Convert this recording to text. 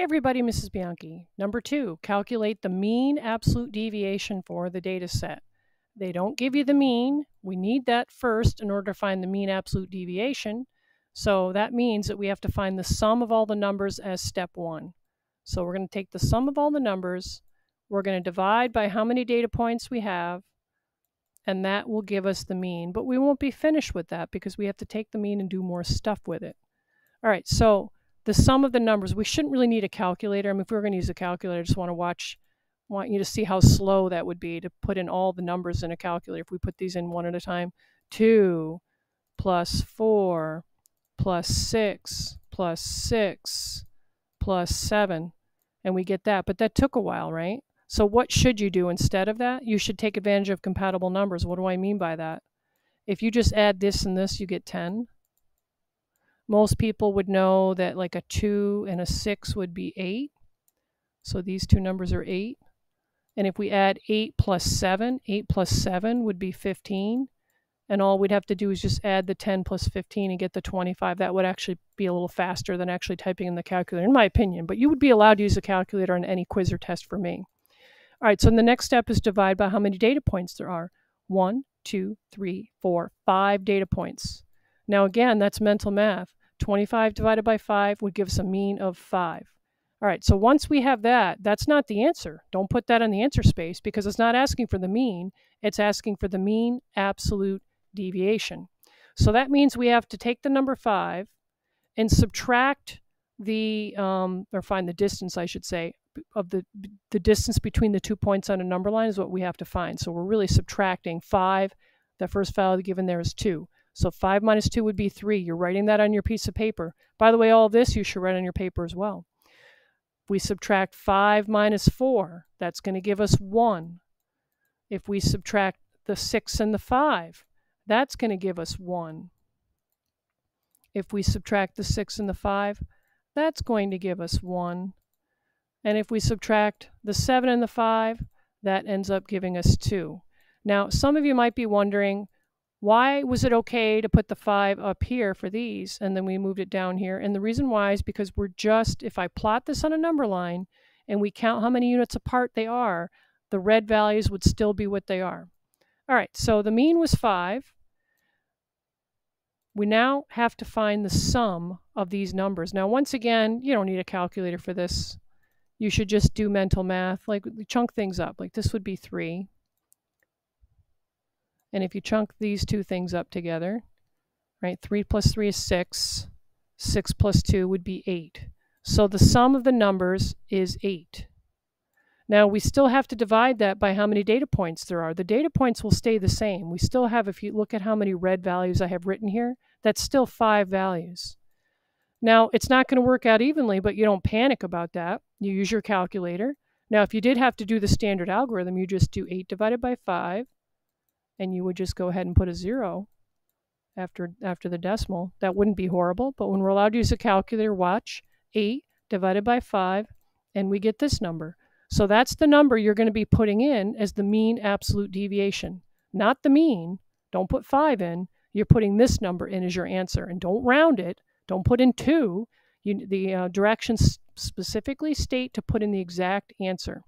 Everybody, Mrs. Bianchi. Number two, calculate the mean absolute deviation for the data set. They don't give you the mean. We need that first in order to find the mean absolute deviation. So that means that we have to find the sum of all the numbers as step one. So we're going to take the sum of all the numbers, we're going to divide by how many data points we have, and that will give us the mean. But we won't be finished with that because we have to take the mean and do more stuff with it. All right, so the sum of the numbers, we shouldn't really need a calculator. I mean, if we were going to use a calculator, I just want to watch, want you to see how slow that would be to put in all the numbers in a calculator. If we put these in one at a time, 2 plus 4 plus 6 plus 6 plus 7, and we get that. But that took a while, right? So what should you do instead of that? You should take advantage of compatible numbers. What do I mean by that? If you just add this and this, you get 10 most people would know that like a 2 and a 6 would be 8. So these two numbers are 8. And if we add 8 plus 7, 8 plus 7 would be 15. And all we'd have to do is just add the 10 plus 15 and get the 25. That would actually be a little faster than actually typing in the calculator, in my opinion. But you would be allowed to use a calculator on any quiz or test for me. All right, so the next step is divide by how many data points there are. One, two, three, four, five data points. Now again, that's mental math. 25 divided by 5 would give us a mean of 5. All right, so once we have that, that's not the answer. Don't put that in the answer space because it's not asking for the mean, it's asking for the mean absolute deviation. So that means we have to take the number 5 and subtract the, um, or find the distance, I should say, of the, the distance between the two points on a number line is what we have to find. So we're really subtracting 5. The first value given there is 2. So 5 minus 2 would be 3. You're writing that on your piece of paper. By the way, all this you should write on your paper as well. If we subtract 5 minus 4, that's going to give us 1. If we subtract the 6 and the 5, that's going to give us 1. If we subtract the 6 and the 5, that's going to give us 1. And if we subtract the 7 and the 5, that ends up giving us 2. Now, some of you might be wondering, why was it okay to put the 5 up here for these and then we moved it down here? And the reason why is because we're just, if I plot this on a number line and we count how many units apart they are, the red values would still be what they are. All right, so the mean was 5. We now have to find the sum of these numbers. Now, once again, you don't need a calculator for this. You should just do mental math, like chunk things up. Like this would be 3. And if you chunk these two things up together, right, 3 plus 3 is 6. 6 plus 2 would be 8. So the sum of the numbers is 8. Now we still have to divide that by how many data points there are. The data points will stay the same. We still have, if you look at how many red values I have written here, that's still 5 values. Now it's not going to work out evenly, but you don't panic about that. You use your calculator. Now if you did have to do the standard algorithm, you just do 8 divided by 5 and you would just go ahead and put a zero after after the decimal. That wouldn't be horrible, but when we're allowed to use a calculator, watch 8 divided by 5, and we get this number. So that's the number you're going to be putting in as the mean absolute deviation, not the mean. Don't put 5 in. You're putting this number in as your answer, and don't round it. Don't put in 2. You, the uh, directions specifically state to put in the exact answer.